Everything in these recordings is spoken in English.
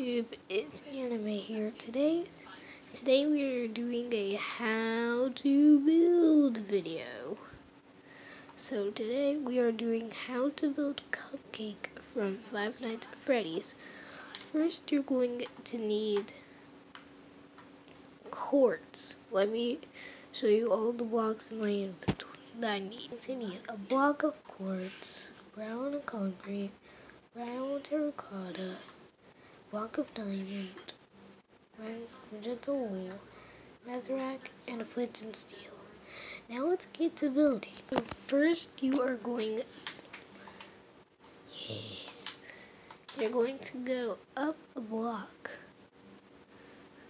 YouTube? It's Anime here. Today, today we are doing a how to build video. So today we are doing how to build cupcake from Five Nights at Freddy's. First, you're going to need quartz. Let me show you all the blocks in my inventory that I need. You need a block of quartz, brown concrete, brown terracotta, block of diamond, magenta wool, netherrack, and a flint and steel. Now let's get to building. So first you are going, yes, you're going to go up a block.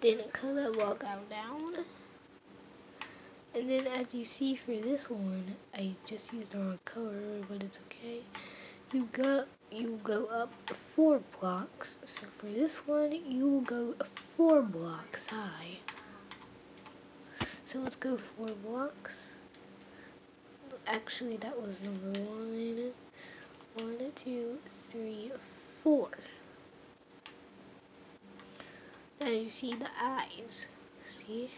Then cut that block out down. And then as you see for this one, I just used the wrong color, but it's okay. You go you go up four blocks. So for this one, you will go four blocks high. So let's go four blocks. Actually, that was number one. One, two, three, four. Now you see the eyes. See?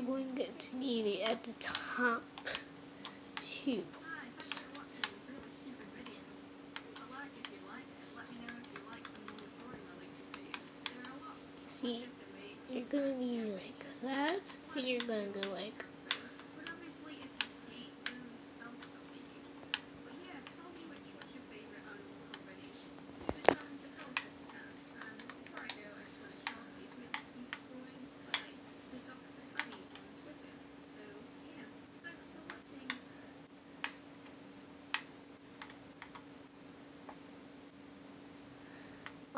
You're going to need it at the top two points. See, you're gonna need like that, then you're gonna go like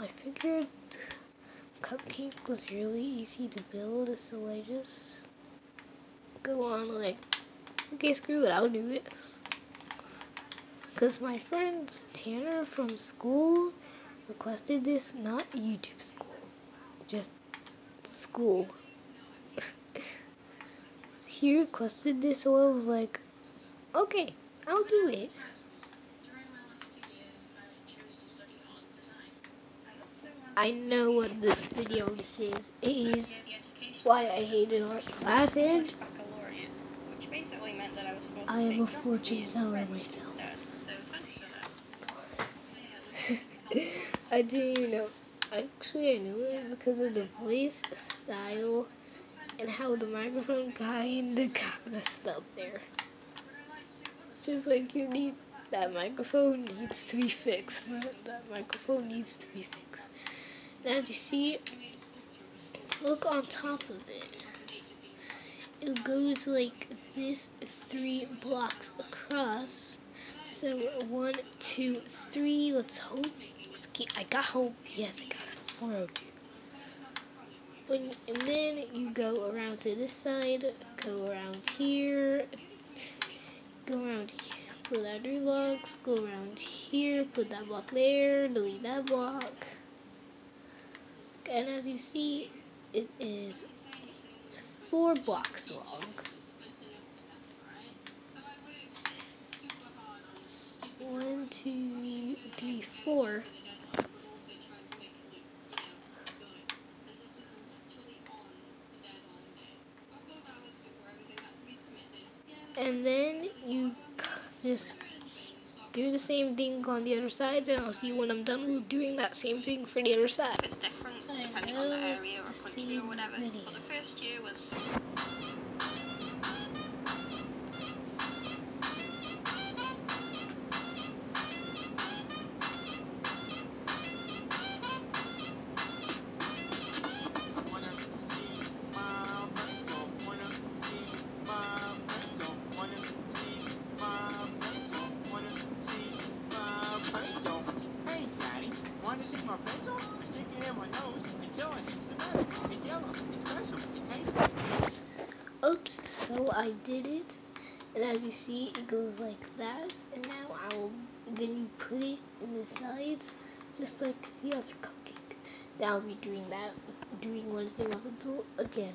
I figured Cupcake was really easy to build, so I just go on like, okay, screw it, I'll do it. Because my friend Tanner from school requested this, not YouTube school, just school. he requested this, so I was like, okay, I'll do it. I know what this video is. It is why I hated art class and I am a fortune teller myself. I didn't even know. Actually, I knew it because of the voice, style, and how the microphone kind of got messed up there. Just like you need, that microphone needs to be fixed, that microphone needs to be fixed. As you see, look on top of it. It goes like this three blocks across. So one, two, three. Let's hope. Let's keep. I got hope. Yes, I got 402. When and then you go around to this side. Go around here. Go around here. Put that three blocks. Go around here. Put that block there. Delete that block and as you see, it is four blocks long. One, two, three, four. And then you just do the same thing on the other sides and I'll see you when I'm done with doing that same thing for the other side. It's different depending on the area or country or whatever. But the first year was So I did it, and as you see, it goes like that, and now I will, then you put it in the sides, just like the other cupcake. Now I'll be doing that, doing Wednesday Rental again.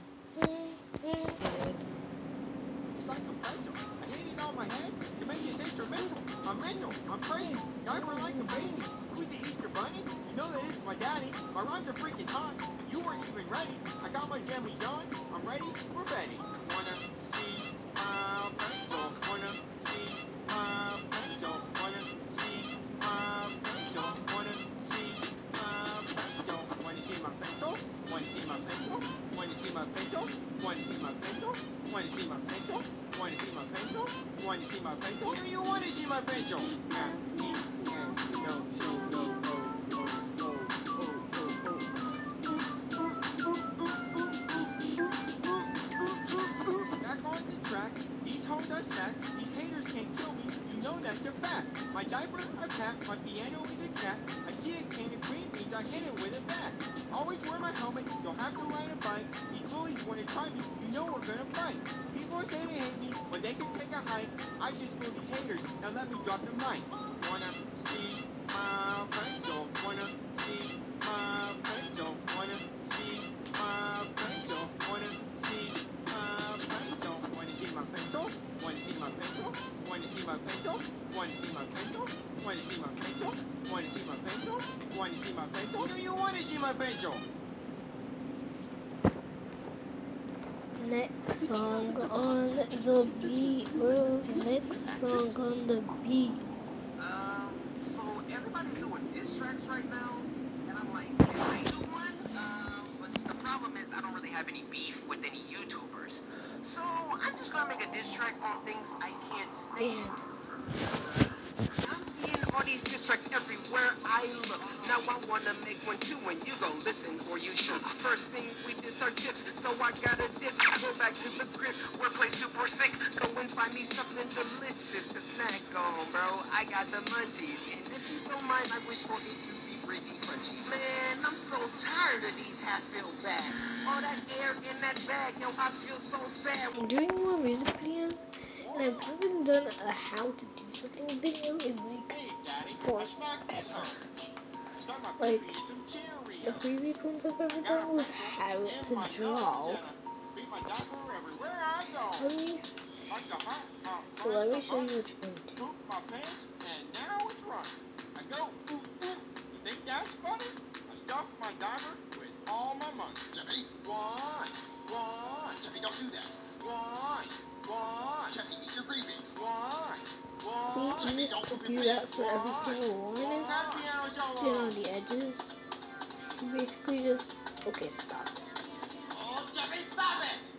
I'm mental. I'm crazy. Diaper like a baby. Who's the Easter Bunny? You know that it's my daddy. My rhymes are freaking hot. You weren't even ready. I got my jammies on. I'm ready. We're ready. Wanna see my pencil? Wanna see my pencil? Wanna see my pencil? Wanna see my pencil? Wanna see my pencil? Wanna see my pencil? Wanna see my pencil? Wanna see my pencil? Wanna see my pencil? Wanna see my pencil? want to see my face? What do you want to see my face, Joe? A. My diaper I pack, my piano is a cat, I see a can of green beans, I hit it with a bat. Always wear my helmet, don't have to ride a bike, these bullies wanna try me, you know we're gonna fight. People say they hate me, but they can take a hike, I just feel these haters, now let me drop the mic. Wanna see my pencil, wanna pencil, wanna see my pencil, wanna see my pencil, wanna see my pencil, wanna see my pencil, wanna see my pencil, wanna see my pencil, do you wanna see my pencil? Next song on the beat, bro. Next song on the beat. Um, so everybody's doing diss tracks right now, and I'm like, can I do one? Um, but the problem is I don't really have any beef with any YouTubers. So I'm just gonna make a diss track on things I can't stand. I'm seeing all these diss tracks everywhere I look. Now I wanna make one too, and you gon' listen or you should. First thing we diss our tips, so I gotta dip. Go back to the crib, workplace super sick. Go and find me something delicious to snack on, bro. I got the munchies, and if you don't mind, I wish for it to really crunchy. Man, I'm so tired of these half-filled bags. All that air in that bag, yo, I feel so sad. I'm doing more music videos, and I haven't done a how to do something video in like forever. Like, the previous ones I've ever done was how to draw. Let me, uh, so let me show you what you're going to do. Poop my pants, and now it's running. I go, oop, oop. You think that's funny? I stuff my diaper with all my money. Jimmy, why? Why? Jimmy, don't do that. Why? Why? Jimmy, eat your. Why? Why? See, you used to do that for every single one. Get on the edges. You basically just, okay, stop. Oh, Jimmy, stop it!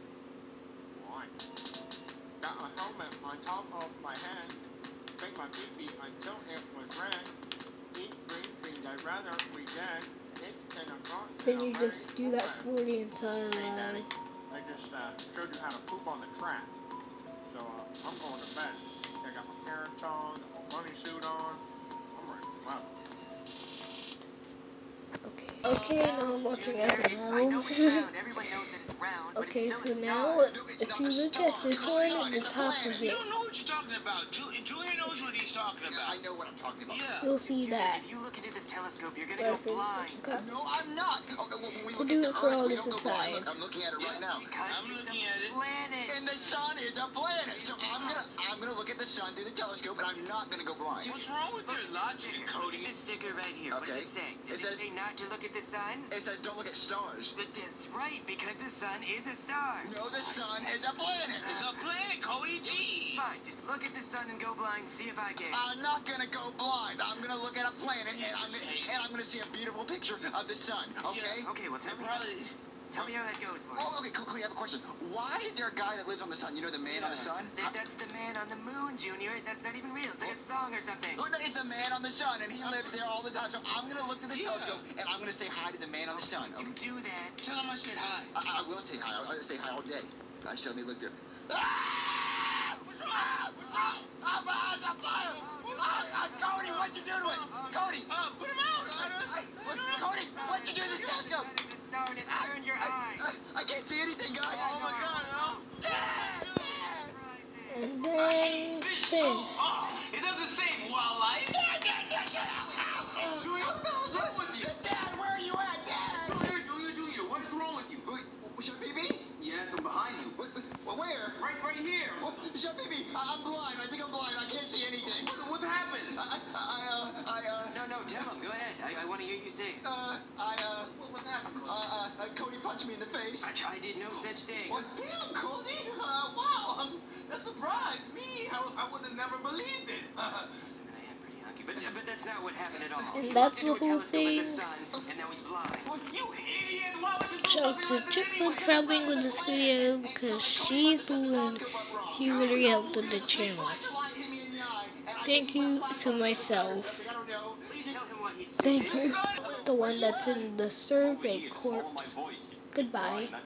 Why? Got a helmet on top of my head. Spank my pee-pee until it was red. Then you just do that for bed. for the entire Hey, Daddy. I just uh, showed you how to poop on the track. So uh, I'm going to bed. I got my parents on, got my bunny suit on. I'm ready to go. Okay. Okay, now I'm watching know it's round. Everyone knows that it's round, but okay, so now, if you look at this one at the top of You it, talking about. Ju- Junior knows what he's talking Yeah. I know what I'm talking about. Yeah. you'll see Junior, that. If you look into this telescope, you're gonna go Right, blind. okay. No, I'm not. Oh, when we To look do at the it for Earth, all we this don't. Look. I'm looking at it right Because I'm looking at it. planet. And the sun is a planet. So I'm gonna I'm gonna look at the sun through the telescope, and I'm not gonna go blind. What's wrong with your logic. Cody? This sticker right here. What does it say? It Does it, says- say not to look at the sun? It says don't look at stars. But that's right, because the sun is a star. No, the sun is a planet. It's a planet, Cody G. Fine, just look at the sun and go blind. See if I get. I'm not gonna go blind. I'm gonna look at a planet, and I'm gonna, and I'm gonna see a beautiful picture of the sun. Okay? Okay, well tell me. Probably. Tell me how that goes, Mark. Oh, okay, cool, cool. I have a question. Why is there a guy that lives on the sun? You know, the man on the sun. That, that's the man on the moon, Junior. That's not even real. It's like a song or something. Look, it's a man on the sun, and he lives there all the time. So I'm gonna look through this Yeah. telescope, and I'm gonna say hi to the man on the sun. You do that. Tell him I said hi. I, I will say hi. I'll, I'll say hi all day. I shall me look there. Ah! What's wrong? What's wrong? I'm behind the fire. Ah, ah, Cody, what'd you do to it? Cody, Uh, put him out. I, what, Cody, what'd you do to this telescope? No, I, I, I can't see it. Want to hear you say. Uh, I, uh, what, what happened? Uh, uh, uh, Cody punched me in the face. I, I did no such thing. Well, damn, Cody. Uh, wow, um, that surprised me. I, I would have never believed it. I am pretty hunky, but, but that's not what happened at all. And that's the whole telescope the thing. sun, and now he's blind. well, you idiot. Why would you do Shout out to like Chick for anyway? helping with this video because she's the one who really helped with the channel. Thank you to myself. Please tell him what he's Thank you. The one that's in the survey corpse. Goodbye.